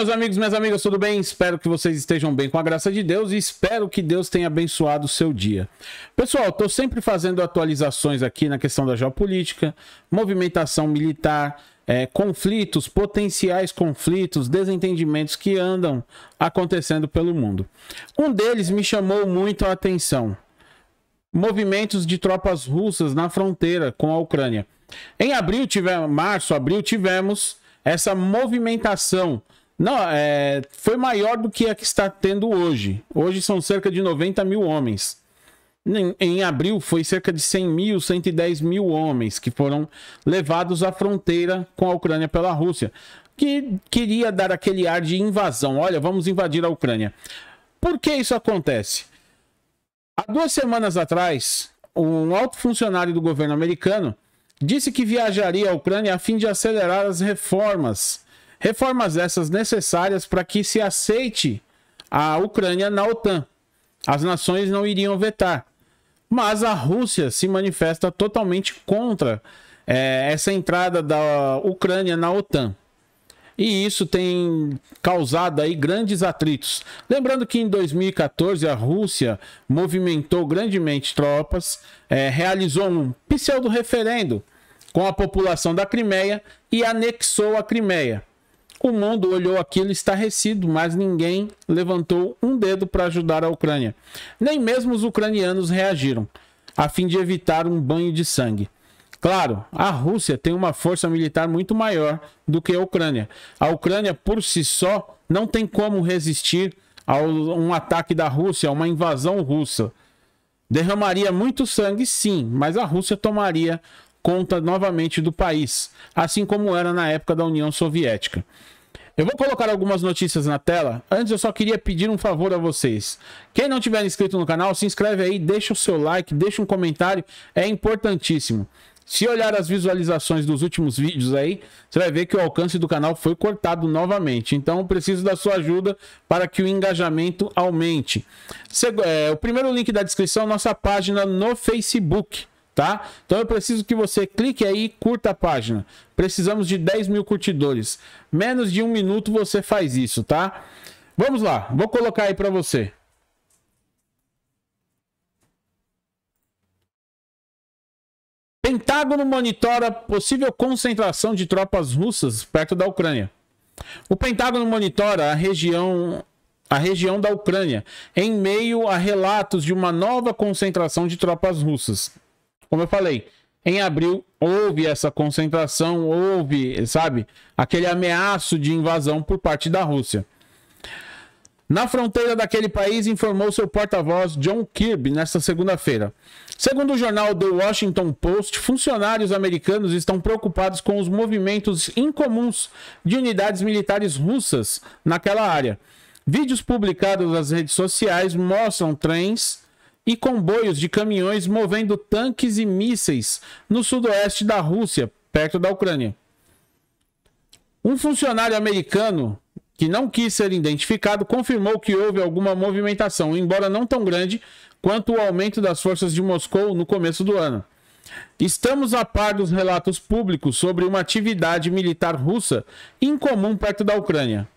meus amigos, minhas amigas, tudo bem? Espero que vocês estejam bem com a graça de Deus e espero que Deus tenha abençoado o seu dia. Pessoal, estou sempre fazendo atualizações aqui na questão da geopolítica, movimentação militar, é, conflitos, potenciais conflitos, desentendimentos que andam acontecendo pelo mundo. Um deles me chamou muito a atenção: movimentos de tropas russas na fronteira com a Ucrânia. Em abril, tivemos, março, abril, tivemos essa movimentação. Não, é, foi maior do que a que está tendo hoje. Hoje são cerca de 90 mil homens. Em, em abril foi cerca de 100 mil, 110 mil homens que foram levados à fronteira com a Ucrânia pela Rússia, que queria dar aquele ar de invasão. Olha, vamos invadir a Ucrânia. Por que isso acontece? Há duas semanas atrás, um alto funcionário do governo americano disse que viajaria à Ucrânia a fim de acelerar as reformas. Reformas essas necessárias para que se aceite a Ucrânia na OTAN. As nações não iriam vetar. Mas a Rússia se manifesta totalmente contra é, essa entrada da Ucrânia na OTAN. E isso tem causado aí grandes atritos. Lembrando que em 2014 a Rússia movimentou grandemente tropas, é, realizou um pseudo-referendo com a população da Crimeia e anexou a Crimeia. O mundo olhou aquilo estarrecido, mas ninguém levantou um dedo para ajudar a Ucrânia. Nem mesmo os ucranianos reagiram, a fim de evitar um banho de sangue. Claro, a Rússia tem uma força militar muito maior do que a Ucrânia. A Ucrânia, por si só, não tem como resistir a um ataque da Rússia, a uma invasão russa. Derramaria muito sangue, sim, mas a Rússia tomaria conta novamente do país, assim como era na época da União Soviética. Eu vou colocar algumas notícias na tela. Antes eu só queria pedir um favor a vocês. Quem não tiver inscrito no canal, se inscreve aí, deixa o seu like, deixa um comentário, é importantíssimo. Se olhar as visualizações dos últimos vídeos aí, você vai ver que o alcance do canal foi cortado novamente. Então, preciso da sua ajuda para que o engajamento aumente. É, o primeiro link da descrição, nossa página no Facebook tá? Então eu preciso que você clique aí e curta a página. Precisamos de 10 mil curtidores. Menos de um minuto você faz isso, tá? Vamos lá, vou colocar aí para você. Pentágono monitora possível concentração de tropas russas perto da Ucrânia. O Pentágono monitora a região a região da Ucrânia em meio a relatos de uma nova concentração de tropas russas. Como eu falei, em abril houve essa concentração, houve, sabe, aquele ameaço de invasão por parte da Rússia. Na fronteira daquele país, informou seu porta-voz John Kirby nesta segunda-feira. Segundo o jornal The Washington Post, funcionários americanos estão preocupados com os movimentos incomuns de unidades militares russas naquela área. Vídeos publicados nas redes sociais mostram trens e comboios de caminhões movendo tanques e mísseis no sudoeste da Rússia, perto da Ucrânia. Um funcionário americano que não quis ser identificado confirmou que houve alguma movimentação, embora não tão grande quanto o aumento das forças de Moscou no começo do ano. Estamos a par dos relatos públicos sobre uma atividade militar russa incomum perto da Ucrânia,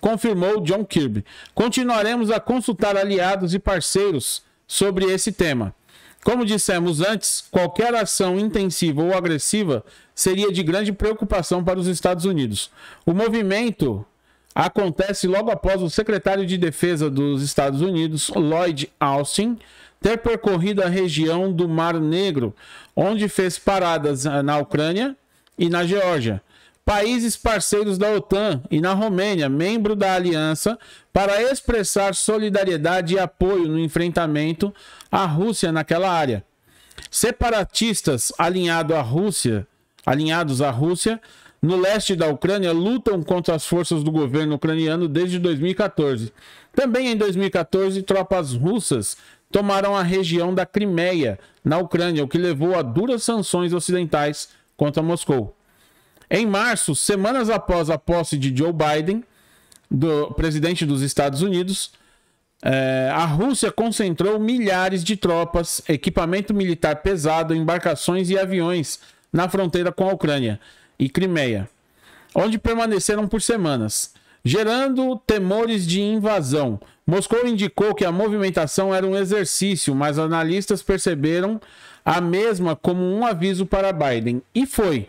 confirmou John Kirby. Continuaremos a consultar aliados e parceiros sobre esse tema. Como dissemos antes, qualquer ação intensiva ou agressiva seria de grande preocupação para os Estados Unidos. O movimento acontece logo após o secretário de Defesa dos Estados Unidos, Lloyd Austin, ter percorrido a região do Mar Negro, onde fez paradas na Ucrânia e na Geórgia países parceiros da OTAN e na Romênia, membro da aliança, para expressar solidariedade e apoio no enfrentamento à Rússia naquela área. Separatistas alinhado à Rússia, alinhados à Rússia no leste da Ucrânia lutam contra as forças do governo ucraniano desde 2014. Também em 2014, tropas russas tomaram a região da Crimeia, na Ucrânia, o que levou a duras sanções ocidentais contra Moscou. Em março, semanas após a posse de Joe Biden, do presidente dos Estados Unidos, é, a Rússia concentrou milhares de tropas, equipamento militar pesado, embarcações e aviões na fronteira com a Ucrânia e Crimeia, onde permaneceram por semanas. gerando temores de invasão. Moscou indicou que a movimentação era um exercício, mas analistas perceberam a mesma como um aviso para Biden. E foi.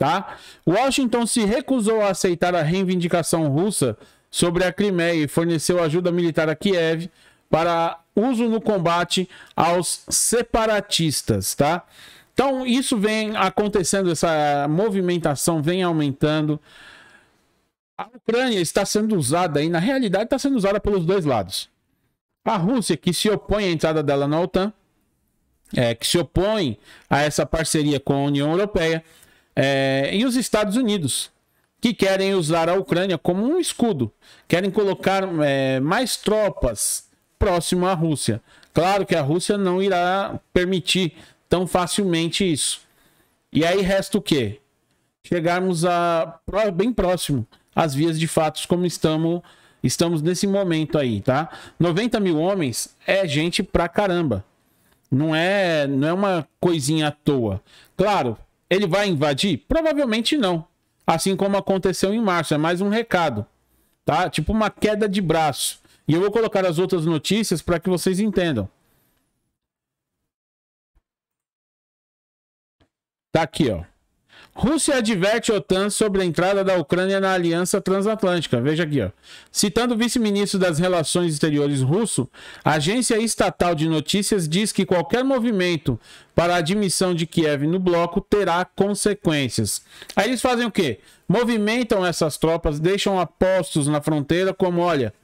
Tá? Washington se recusou a aceitar a reivindicação russa sobre a Crimeia e forneceu ajuda militar a Kiev para uso no combate aos separatistas, tá? Então, isso vem acontecendo, essa movimentação vem aumentando. A Ucrânia está sendo usada aí, na realidade, está sendo usada pelos dois lados. A Rússia, que se opõe à entrada dela na OTAN, é, que se opõe a essa parceria com a União Europeia, é, e os Estados Unidos, que querem usar a Ucrânia como um escudo, querem colocar é, mais tropas próximo à Rússia. Claro que a Rússia não irá permitir tão facilmente isso. E aí resta o quê? Chegarmos a bem próximo às vias de fatos como estamos estamos nesse momento aí, tá? 90 mil homens é gente pra caramba. Não é, não é uma coisinha à toa. Claro, ele vai invadir? Provavelmente não. Assim como aconteceu em março, é mais um recado, tá? Tipo uma queda de braço. E eu vou colocar as outras notícias para que vocês entendam. Tá aqui, ó. Rússia adverte a OTAN sobre a entrada da Ucrânia na Aliança Transatlântica. Veja aqui, ó. Citando o vice-ministro das Relações Exteriores russo, a agência estatal de notícias diz que qualquer movimento para a admissão de Kiev no bloco terá consequências. Aí eles fazem o quê? Movimentam essas tropas, deixam apostos na fronteira como, olha,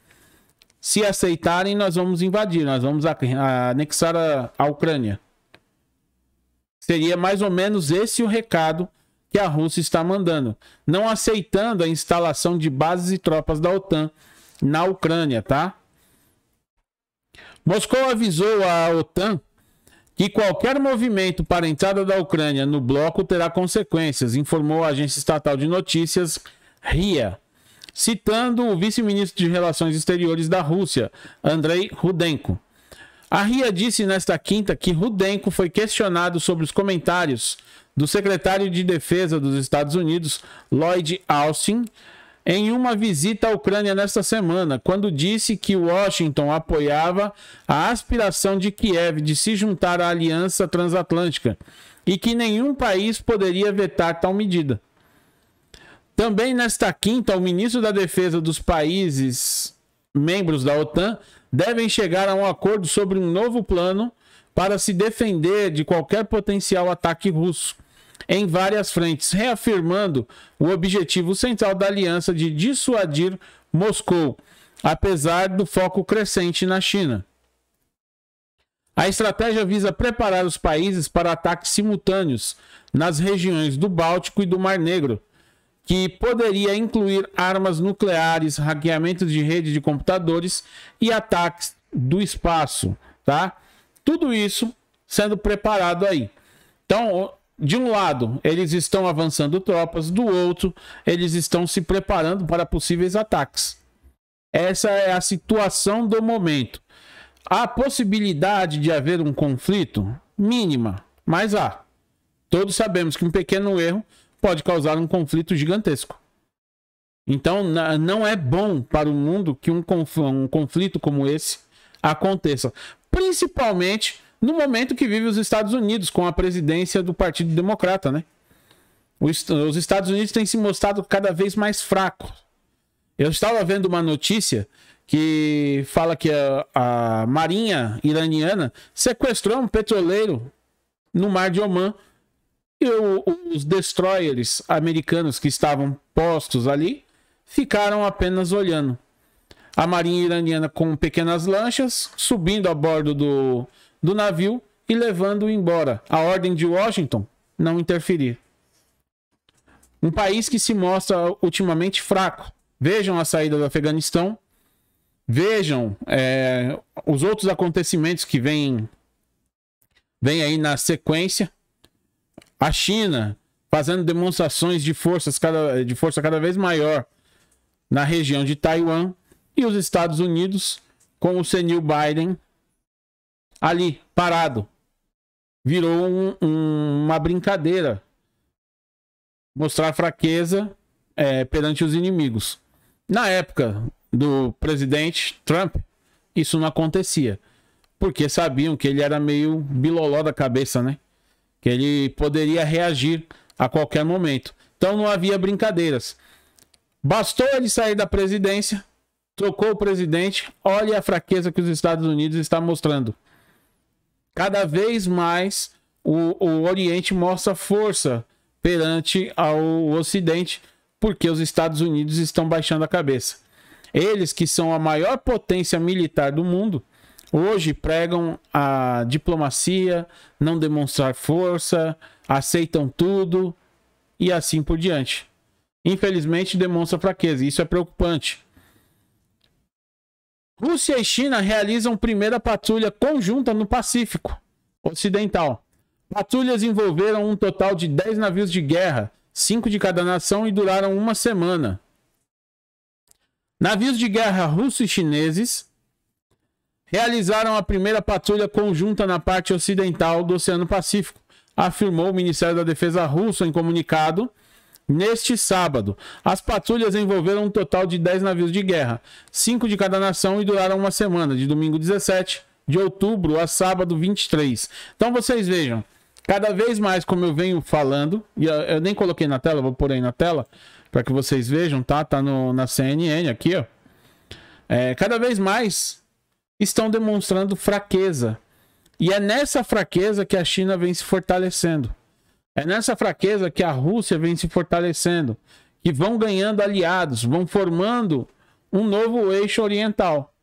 se aceitarem, nós vamos invadir, nós vamos anexar a, a Ucrânia. Seria mais ou menos esse o recado que a Rússia está mandando, não aceitando a instalação de bases e tropas da OTAN na Ucrânia, tá? Moscou avisou a OTAN que qualquer movimento para a entrada da Ucrânia no bloco terá consequências, informou a agência estatal de notícias RIA, citando o vice-ministro de Relações Exteriores da Rússia, Andrei Rudenko. A RIA disse nesta quinta que Rudenko foi questionado sobre os comentários do secretário de Defesa dos Estados Unidos, Lloyd Austin, em uma visita à Ucrânia nesta semana, quando disse que Washington apoiava a aspiração de Kiev de se juntar à Aliança Transatlântica e que nenhum país poderia vetar tal medida. Também nesta quinta, o ministro da Defesa dos países membros da OTAN devem chegar a um acordo sobre um novo plano para se defender de qualquer potencial ataque russo em várias frentes, reafirmando o objetivo central da aliança de dissuadir Moscou, apesar do foco crescente na China. A estratégia visa preparar os países para ataques simultâneos nas regiões do Báltico e do Mar Negro, que poderia incluir armas nucleares, hackeamento de redes de computadores e ataques do espaço, tá? Tudo isso sendo preparado aí. Então, de um lado, eles estão avançando tropas, do outro, eles estão se preparando para possíveis ataques. Essa é a situação do momento. A possibilidade de haver um conflito mínima, mas há. Todos sabemos que um pequeno erro pode causar um conflito gigantesco. Então, não é bom para o mundo que um conflito como esse aconteça. Principalmente no momento que vive os Estados Unidos com a presidência do Partido Democrata, né? Os Estados Unidos têm se mostrado cada vez mais fracos. Eu estava vendo uma notícia que fala que a, a marinha iraniana sequestrou um petroleiro no mar de Oman e o, os destroyers americanos que estavam postos ali ficaram apenas olhando. A marinha iraniana com pequenas lanchas subindo a bordo do, do navio e levando-o embora. A ordem de Washington não interferir. Um país que se mostra ultimamente fraco. Vejam a saída do Afeganistão. Vejam é, os outros acontecimentos que vêm vem aí na sequência. A China fazendo demonstrações de, forças cada, de força cada vez maior na região de Taiwan. E os Estados Unidos com o senil Biden ali, parado. Virou um, um, uma brincadeira. Mostrar fraqueza é, perante os inimigos. Na época do presidente Trump, isso não acontecia. Porque sabiam que ele era meio biloló da cabeça, né? Que ele poderia reagir a qualquer momento. Então não havia brincadeiras. Bastou ele sair da presidência, trocou o presidente, olha a fraqueza que os Estados Unidos está mostrando. Cada vez mais o, o Oriente mostra força perante ao Ocidente, porque os Estados Unidos estão baixando a cabeça. Eles, que são a maior potência militar do mundo, hoje pregam a diplomacia, não demonstrar força, aceitam tudo e assim por diante. Infelizmente, demonstra fraqueza. Isso é preocupante. Rússia e China realizam primeira patrulha conjunta no Pacífico Ocidental. Patrulhas envolveram um total de 10 navios de guerra, 5 de cada nação, e duraram uma semana. Navios de guerra russos e chineses realizaram a primeira patrulha conjunta na parte ocidental do Oceano Pacífico, afirmou o Ministério da Defesa russo em comunicado. Neste sábado, as patrulhas envolveram um total de 10 navios de guerra, 5 de cada nação e duraram uma semana, de domingo 17 de outubro a sábado 23. Então vocês vejam, cada vez mais, como eu venho falando, e eu, eu nem coloquei na tela, vou pôr aí na tela, para que vocês vejam, tá? Tá no, na CNN aqui, ó. É, cada vez mais estão demonstrando fraqueza. E é nessa fraqueza que a China vem se fortalecendo. É nessa fraqueza que a Rússia vem se fortalecendo, que vão ganhando aliados, vão formando um novo eixo oriental.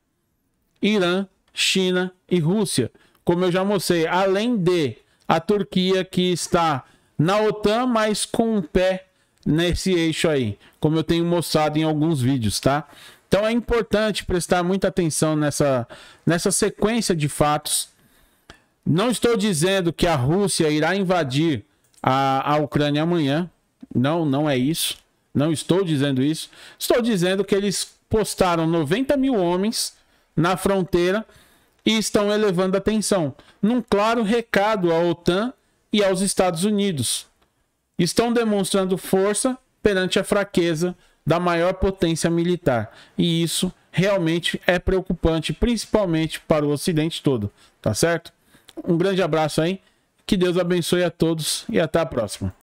Irã, China e Rússia, como eu já mostrei, além de a Turquia que está na OTAN, mas com um pé nesse eixo aí, como eu tenho mostrado em alguns vídeos, tá? Então é importante prestar muita atenção nessa, nessa sequência de fatos. Não estou dizendo que a Rússia irá invadir a, a Ucrânia amanhã. Não, não é isso. Não estou dizendo isso. Estou dizendo que eles postaram 90 mil homens na fronteira e estão elevando a tensão, num claro recado à OTAN e aos Estados Unidos. Estão demonstrando força perante a fraqueza da maior potência militar. E isso realmente é preocupante, principalmente para o Ocidente todo. Tá certo? Um grande abraço aí. Que Deus abençoe a todos e até a próxima.